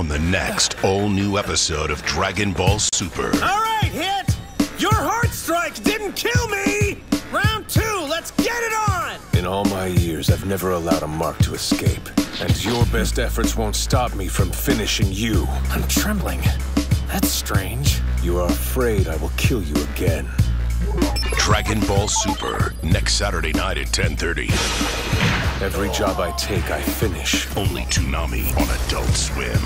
on the next all-new episode of Dragon Ball Super. All right, hit! Your heart strike didn't kill me! Round two, let's get it on! In all my years, I've never allowed a mark to escape. And your best efforts won't stop me from finishing you. I'm trembling. That's strange. You are afraid I will kill you again. Dragon Ball Super, next Saturday night at 10.30. Every job I take, I finish. Only Toonami on Adult Swim.